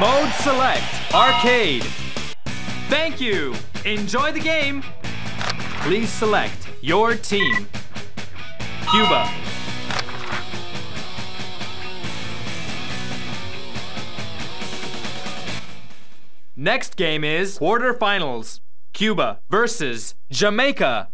Mode select, arcade. Thank you. Enjoy the game. Please select your team. Cuba. Next game is quarterfinals. Cuba versus Jamaica.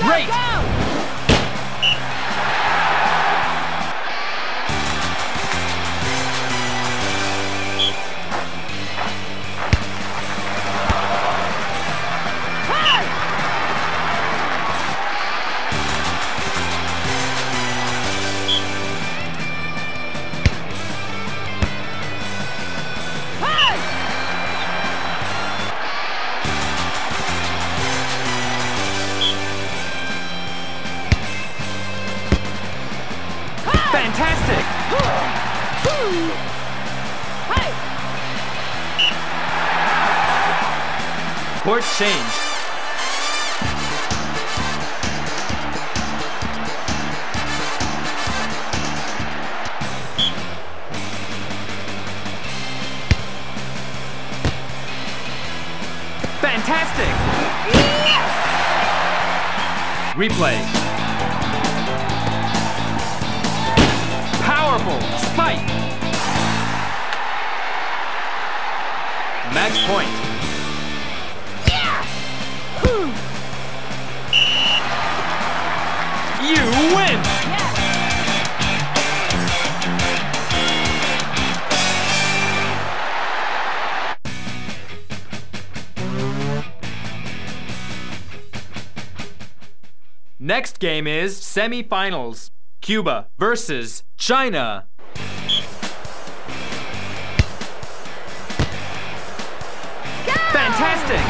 Great! Fantastic! Court change. Fantastic! Replay. Powerful spike. Match point. You win! Next game is semifinals. Cuba versus China. Fantastic!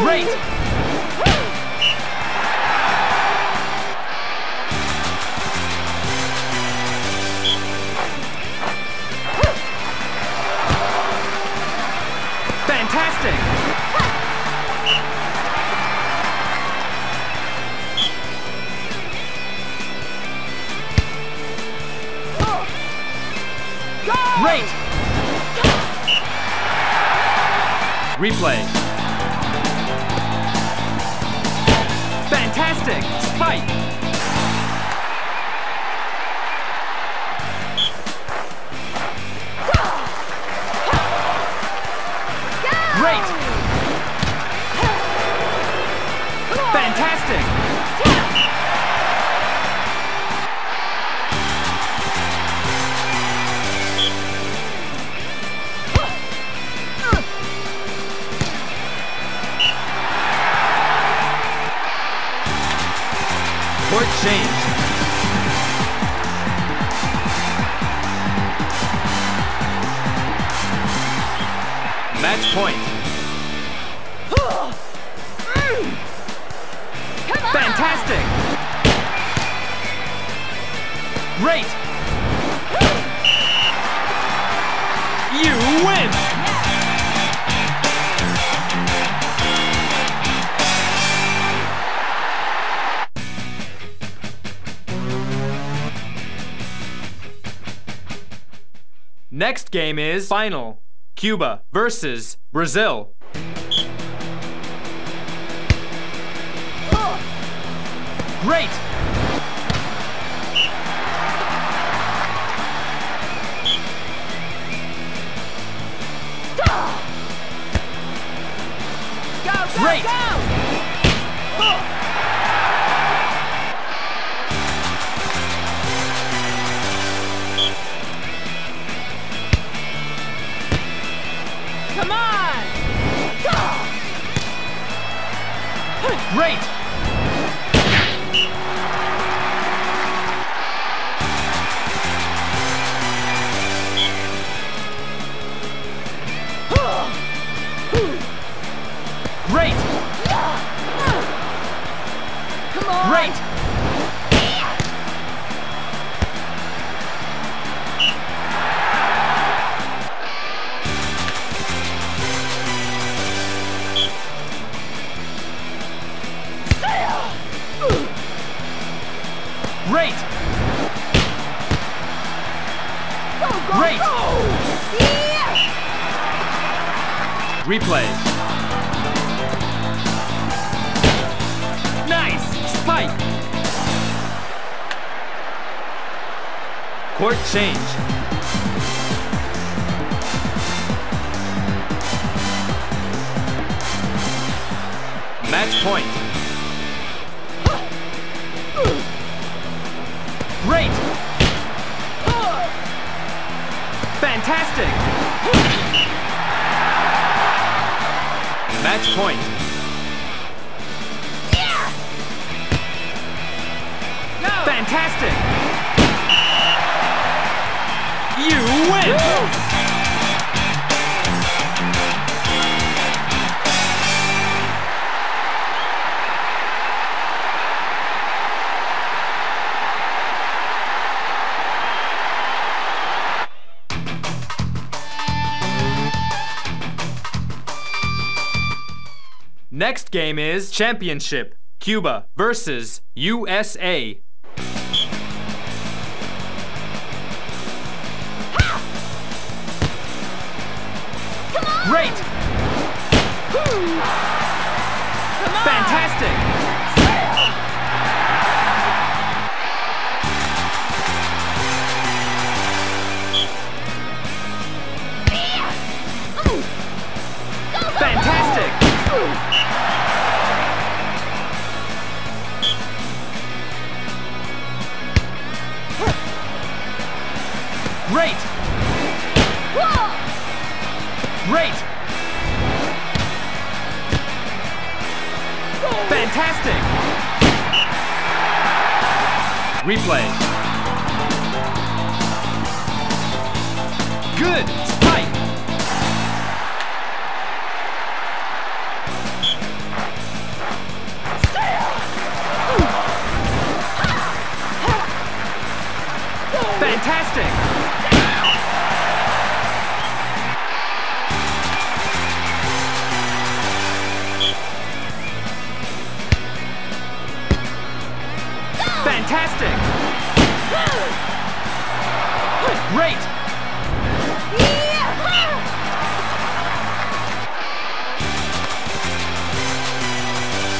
Great! Replay. Fantastic! Spike! Great! Fantastic! Match point. Fantastic! Great! You win! Next game is final. Cuba versus Brazil. Great! Great! Come Replay. Nice! Spike! Court change. Match point. Great! Fantastic! Match point. Yeah! No! Fantastic! You win! Next game is Championship. Cuba versus USA. Great! Great! Great! Fantastic! Replay. Good! Fantastic! Great!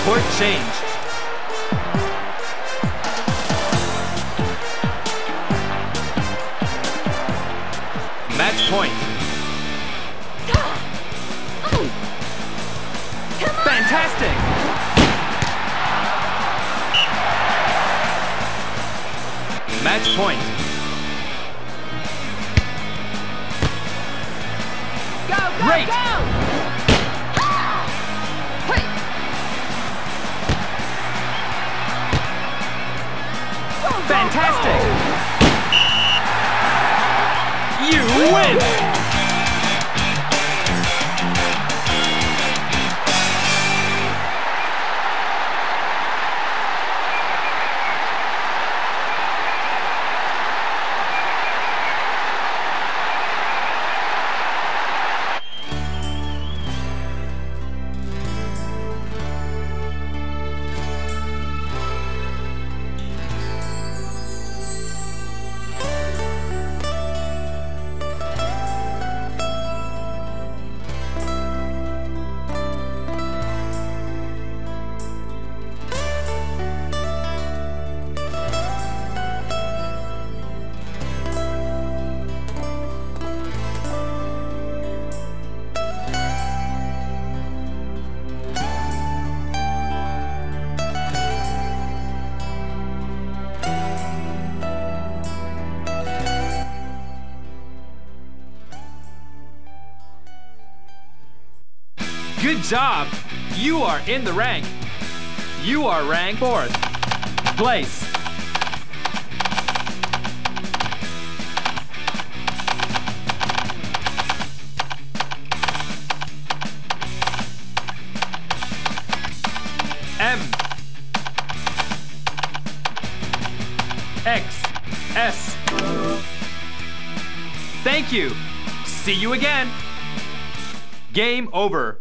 Court change. Match point. Match point. Go, go, Great. go! Go, oh, Fantastic! You win! Good job! You are in the rank. You are ranked fourth place. M X S Thank you. See you again. Game over.